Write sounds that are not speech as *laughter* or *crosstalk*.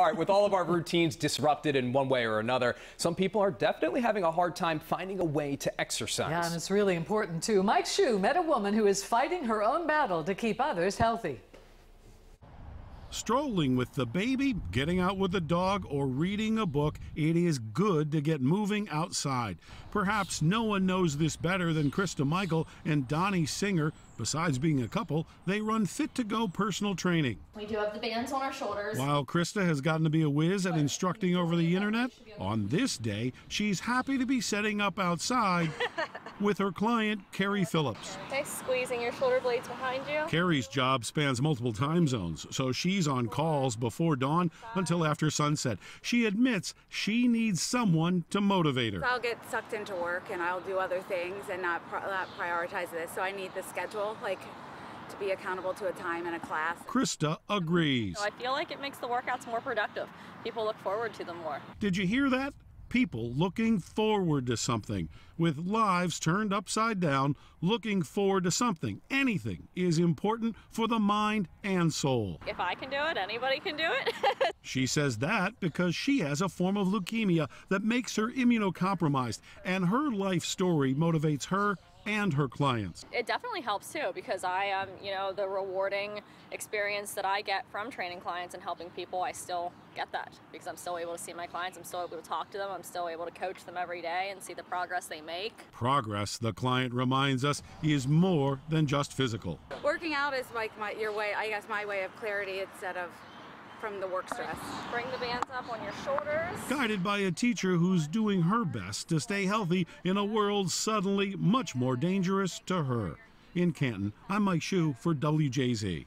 hard. With all of our routines disrupted in one way or another, some people are definitely having a hard time finding a way to exercise. Yeah, and it's really important too. Mike Schuh met a woman who is fighting her own battle to keep others healthy. Strolling with the baby, getting out with the dog, or reading a book, it is good to get moving outside. Perhaps no one knows this better than Krista Michael and Donnie Singer. Besides being a couple, they run Fit to Go personal training. We do have the bands on our shoulders. While Krista has gotten to be a whiz at instructing over the internet, on this day, she's happy to be setting up outside *laughs* with her client, Carrie Phillips. Okay, squeezing your shoulder blades behind you. Carrie's job spans multiple time zones, so she's on calls before dawn until after sunset. She admits she needs someone to motivate her. I'll get sucked into work and I'll do other things and not, pri- not prioritize this. So I need the schedule, like to be accountable to a time and a class. Krista agrees. I feel like it makes the workouts more productive. People look forward to them more. Did you hear that? People looking forward to something. With lives turned upside down, looking forward to something, anything, is important for the mind and soul. If I can do it, anybody can do it. *laughs* She says that because she has a form of leukemia that makes her immunocompromised, and her life story motivates her and her clients. it definitely helps too because I, um, you know, the rewarding experience that I get from training clients and helping people, I still get that because I'm still able to see my clients, I'm still able to talk to them, I'm still able to coach them every day and see the progress they make. Progress, the client reminds us, is more than just physical. Working out is like my your way, I guess, my way of clarity instead of from the work stress. Bring the bands up on your shoulders. Guided by a teacher who's doing her best to stay healthy in a world suddenly much more dangerous to her. In Canton, I'm Mike Schuh for WJZ.